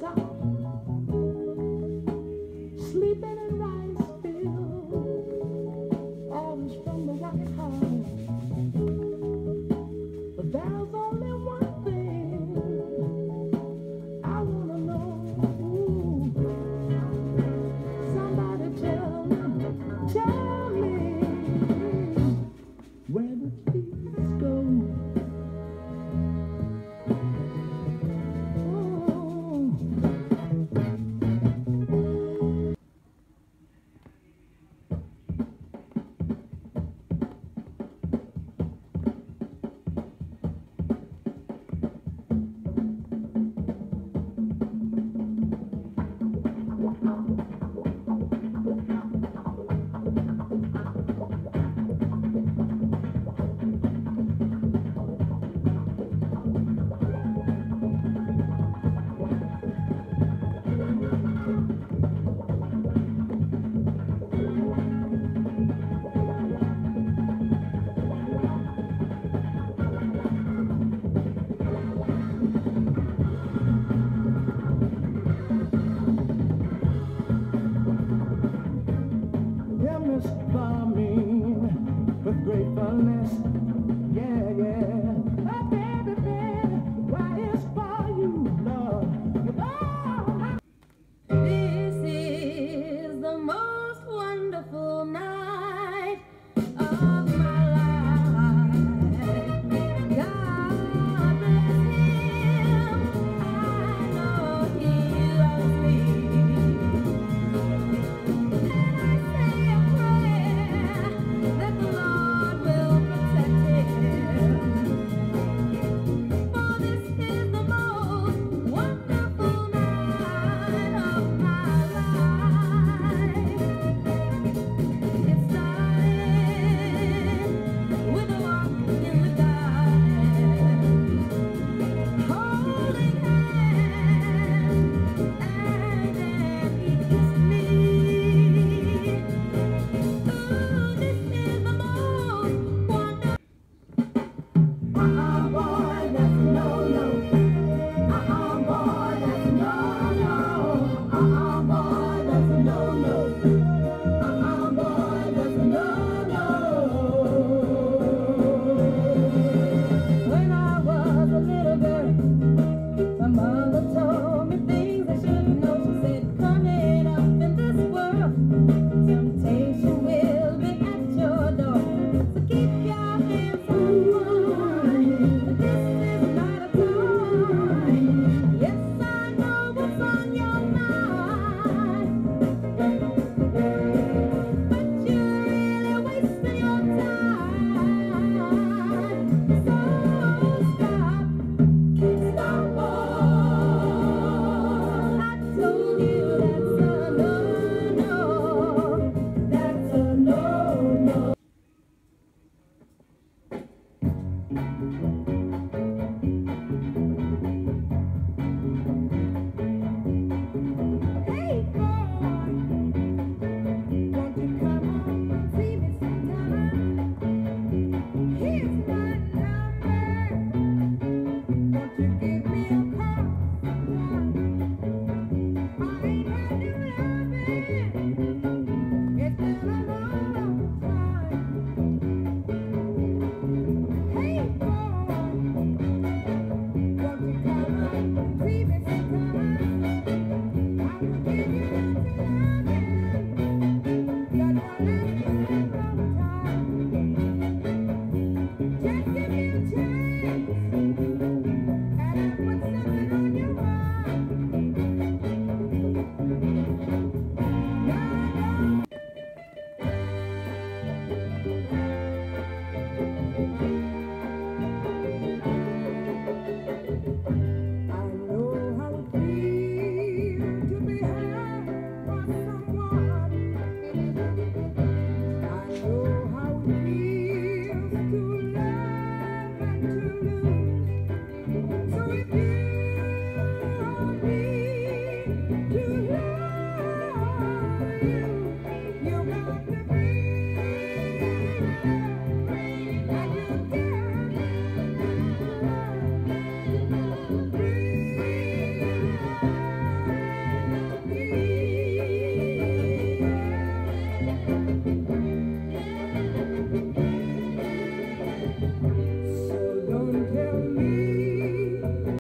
ça.